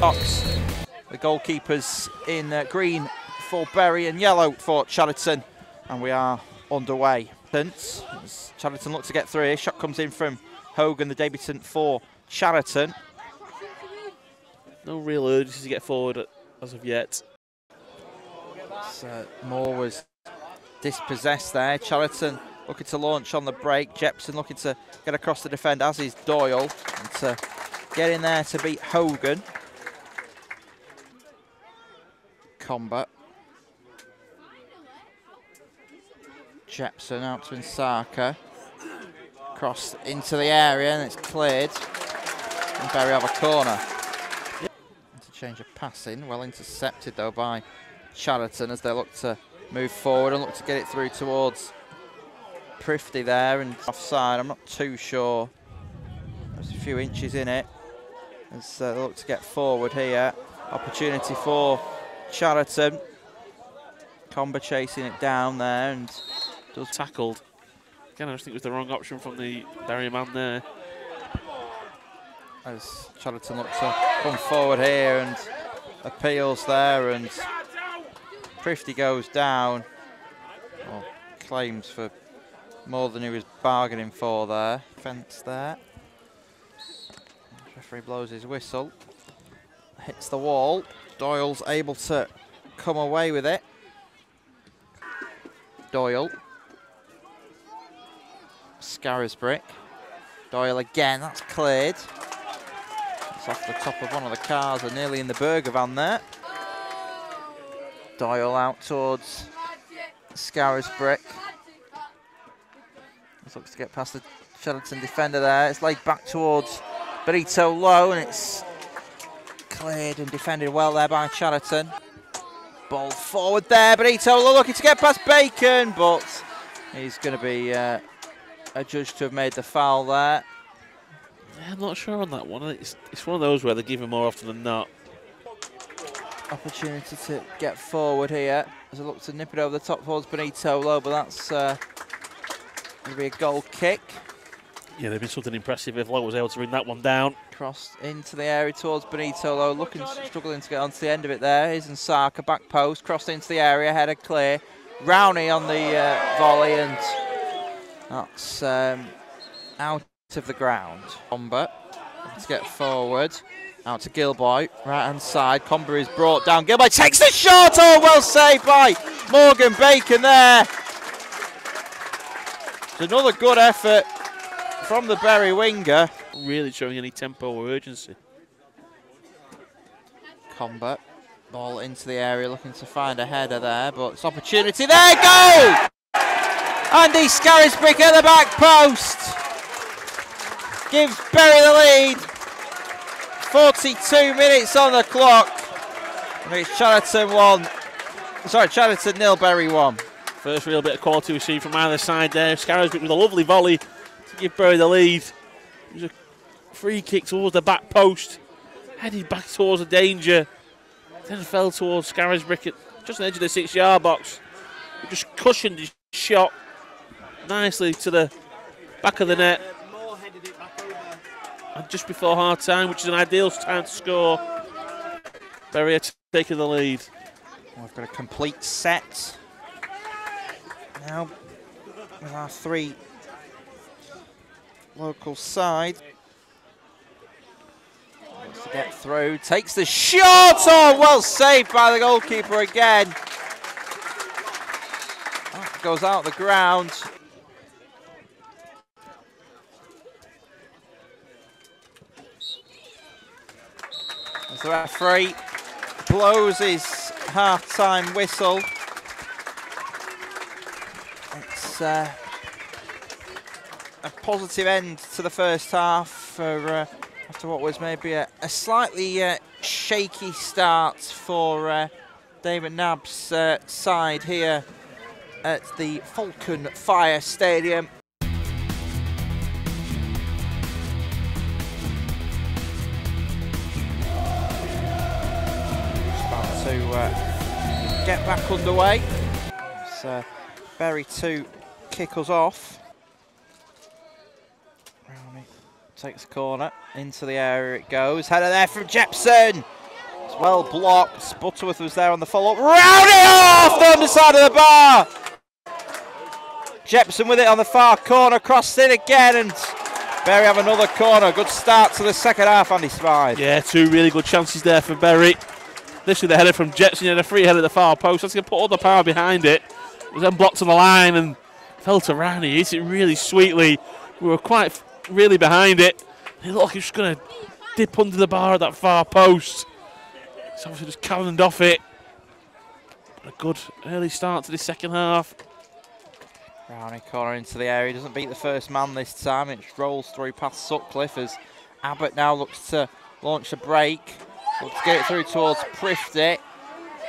The goalkeepers in uh, green for Bury and yellow for Chadderton. And we are underway. As Chadderton look to get through here. Shot comes in from Hogan, the debutant for Chadderton. No real urgency to get forward as of yet. So Moore was dispossessed there. Chadderton looking to launch on the break. Jepson looking to get across the defend, as is Doyle. And to get in there to beat Hogan. Comber. Jepson out to Insaka. Cross into the area and it's cleared. And Bury have a corner. Interchange of passing, well intercepted though by Chadderton as they look to move forward and look to get it through towards Prifty there and offside. I'm not too sure. There's a few inches in it. As they look to get forward here. Opportunity for Chadderton. Comber chasing it down there and does tackled. Again, I just think it was the wrong option from the Bury man there. As Chadderton looks to come forward here and appeals there and Prifty goes down. Claims for more than he was bargaining for there. Fence there. Referee blows his whistle. Hits the wall. Doyle's able to come away with it. Doyle. Scarisbrick. Doyle again, that's cleared. It's off the top of one of the cars and nearly in the burger van there. Doyle out towards Scarisbrick. Looks to get past the Chadderton defender there. It's laid back towards Benito Low and it's cleared and defended well there by Chadderton. Ball forward there. Benito Low looking to get past Bacon, but he's going to be uh, adjudged to have made the foul there. Yeah, I'm not sure on that one. It's, it's one of those where they give him more often than not. Opportunity to get forward here. As I look to nip it over the top towards Benito Low, but that's uh, going to be a goal kick. Yeah, they've been something impressive if Lowe was able to bring that one down. Crossed into the area towards Benito Low, looking, struggling to get onto the end of it there. Here's Nsaka, back post, crossed into the area, header clear. Rowney on the uh, volley, and that's um, out of the ground. Comber, let's get forward. Out to Gilboy, right hand side. Comber is brought down. Gilboy takes the shot. Oh, well saved by Morgan Bacon there. It's another good effort from the Bury winger. Really showing any tempo or urgency. Comber. Ball into the area, looking to find a header there, but it's opportunity there. Goal! Andy Scarisbrick at the back post. Gives Bury the lead. 42 minutes on the clock. And it's Chadderton 1. Sorry, Chadderton nil, Bury 1. First real bit of quality we see from either side there. Scarisbrick with a lovely volley to give Bury the lead. It was a free kick towards the back post. Headed back towards the danger. Then fell towards Scarisbrick at just the edge of the six yard box. Just cushioned his shot nicely to the back of the net. And just before half time, which is an ideal time to score, Bury taking the lead. We've got a complete set now with our three local side. Wants to get through, takes the shot. Oh, well saved by the goalkeeper again. That goes out of the ground. As the referee blows his half-time whistle. It's uh, a positive end to the first half for uh, after what was maybe a, a slightly uh, shaky start for uh, David Nabb's uh, side here at the Falcon Fire Stadium. About to uh, get back underway. Bury to kick us off. Rowney takes corner, into the area it goes. Header there from Jepson. It's well blocked. Butterworth was there on the follow-up. Round it off the underside of the bar. Jepson with it on the far corner. Crossed in again and Bury have another corner. Good start to the second half, Andy Spied. Yeah, two really good chances there for Bury. This is the header from Jepson. and a free header at the far post. That's going to put all the power behind it. It was then blocked on the line and fell to Rowney. He hit it really sweetly. We were quite really behind it. It looked like he was going to dip under the bar at that far post. So obviously just cannoned off it. But a good early start to the second half. Rowney corner into the area. He doesn't beat the first man this time. It rolls through past Sutcliffe as Abbott now looks to launch a break. Looks to get it through towards Prifty.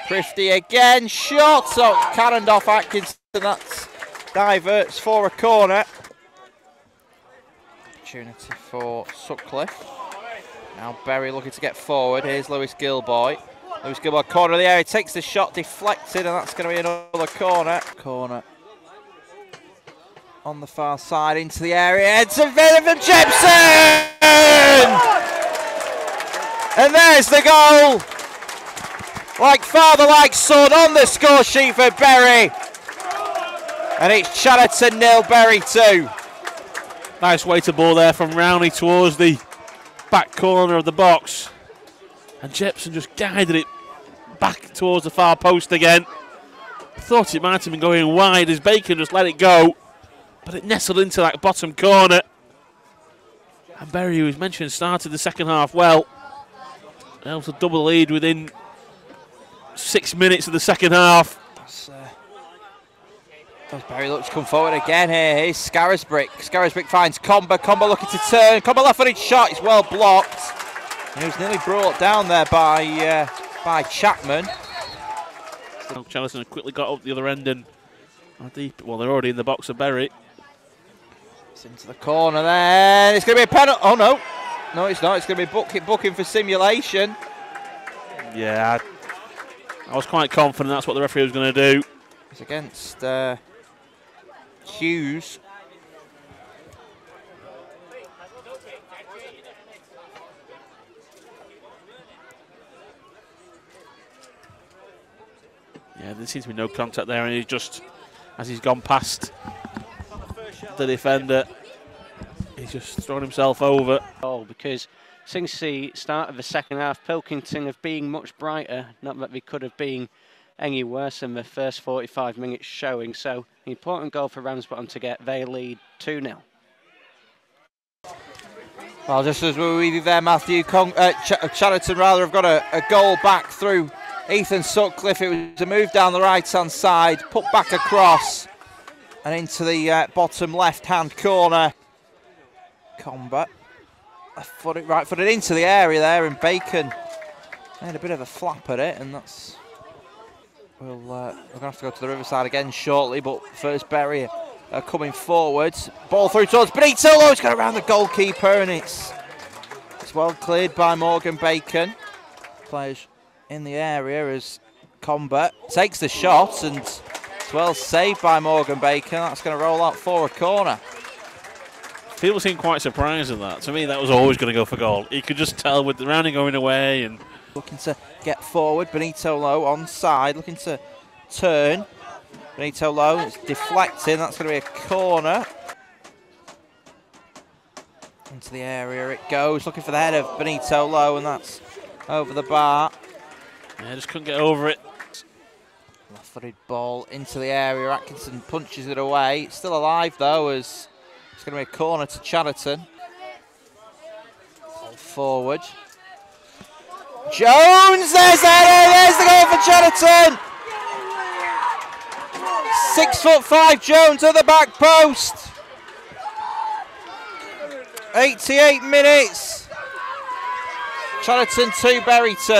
Prifty again. Shot. So cannoned off Atkinson. That's diverts for a corner. Opportunity for Sutcliffe. Now Bury looking to get forward. Here's Lewis Gilboy. Lewis Gilboy corner of the area. Takes the shot deflected and that's going to be another corner. Corner on the far side into the area. It's a from Jepson! And there's the goal. Like father, like son on the score sheet for Bury. And it's Chadderton nil, Bury 2. Nice to ball there from Rowney towards the back corner of the box. And Jepson just guided it back towards the far post again. Thought it might have been going wide as Bacon just let it go. But it nestled into that bottom corner. And Bury, who was mentioned, started the second half well. Able to double lead within six minutes of the second half. Uh, does Bury looks to come forward again here. Here's Scarisbrick. Scarisbrick finds Comber. Comber looking to turn. Comber left footed shot. It's well blocked. he was nearly brought down there by uh, by Chapman. Chalison quickly got up the other end and deep. Well, they're already in the box of Bury. It's into the corner then. It's going to be a penalty. Oh, no. No, it's not. It's going to be book booking for simulation. Yeah, I, I, was quite confident that's what the referee was going to do. It's against uh, Hughes. Yeah, there seems to be no contact there, and he's just, as he's gone past the defender, he's just thrown himself over. Oh, because since the start of the second half, Pilkington have been much brighter. Not that they could have been any worse than the first 45 minutes showing. So, an important goal for Ramsbottom to get. They lead 2 0. Well, just as we with you there, Matthew, Con- uh, Ch- Chadderton rather have got a, a goal back through Ethan Sutcliffe. It was a move down the right hand side, put back across and into the uh, bottom left hand corner. Comber. Footed, right footed into the area there, and Bacon made a bit of a flap at it, and that's. We'll, uh, we're going to have to go to the Riverside again shortly, but first uh, coming forwards. Ball through towards Benito. Oh, it's going around the goalkeeper, and it's, it's well cleared by Morgan Bacon. Players in the area as Comber takes the shot, and it's well saved by Morgan Bacon. That's going to roll out for a corner. People seem quite surprised at that. To me, that was always going to go for goal. You could just tell with the rounding going away and looking to get forward. Benito Low on side, looking to turn. Benito Low, it's deflecting. That's going to be a corner. Into the area it goes, looking for the head of Benito Low, and that's over the bar. Yeah, just couldn't get over it. Left-footed ball into the area. Atkinson punches it away. It's still alive though, as it's going to be a corner to Chadderton. Ball forward. Jones, there's that, there's the goal for Chadderton. Six foot five Jones at the back post. 88 minutes. Chadderton 2, Bury 2.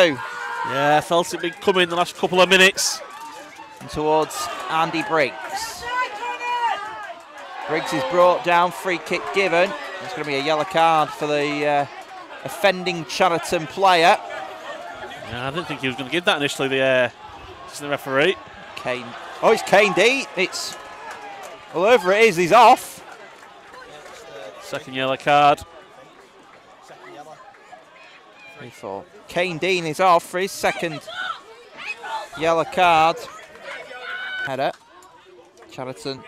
Yeah, I felt it been coming the last couple of minutes. And towards Andy Briggs. Briggs is brought down, free kick given. It's going to be a yellow card for the uh, offending Chadderton player. Yeah, I didn't think he was going to give that initially, the, uh, the referee. Kane. Oh, it's Kane D. It's. Well, whoever it is, he's off. Second yellow card. for Kane Dean is off for his second yellow card. Header. Charlton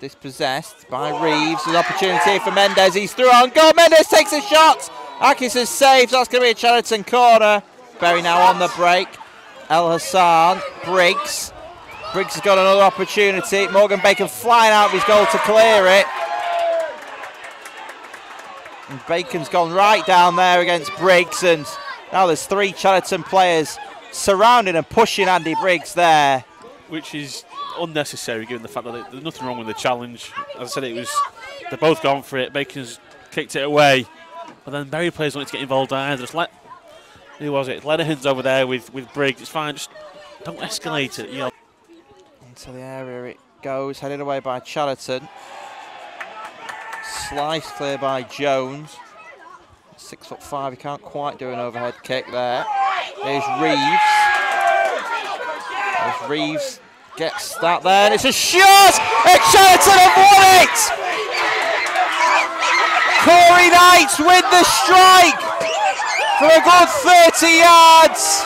dispossessed by Reeves. There's opportunity for Mendes. He's through on goal. Mendes takes a shot. Akis has saved. That's going to be a Charlton corner. Bury now on the break. El Hassan. Briggs. Briggs has got another opportunity. Morgan Bacon flying out of his goal to clear it. And Bacon's gone right down there against Briggs. And now there's three Chadderton players surrounding and pushing Andy Briggs there. Which is unnecessary given the fact that there's nothing wrong with the challenge. As I said, it was they're both gone for it. Bacon's kicked it away, but then Bury players wanted to get involved either. Just let who was it? Lenahan's over there with with Briggs. It's fine. Just don't escalate it. You know. Into the area it goes, headed away by Chadderton. Sliced clear by Jones. Six foot five, he can't quite do an overhead kick there. There's Reeves. Reeves gets that there, and it's a shot! And Chadderton have won it! Corey Knight with the strike for a good 30 yards.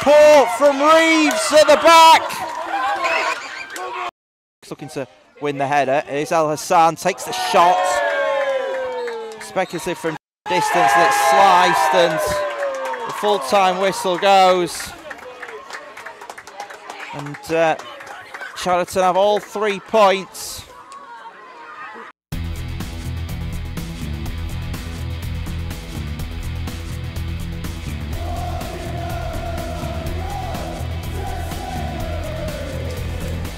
Port from Reeves at the back. Looking to win the header. Here's Al Hassan, takes the shot. Speculative from distance that's sliced and the full time whistle goes. And uh, Chadderton have all three points.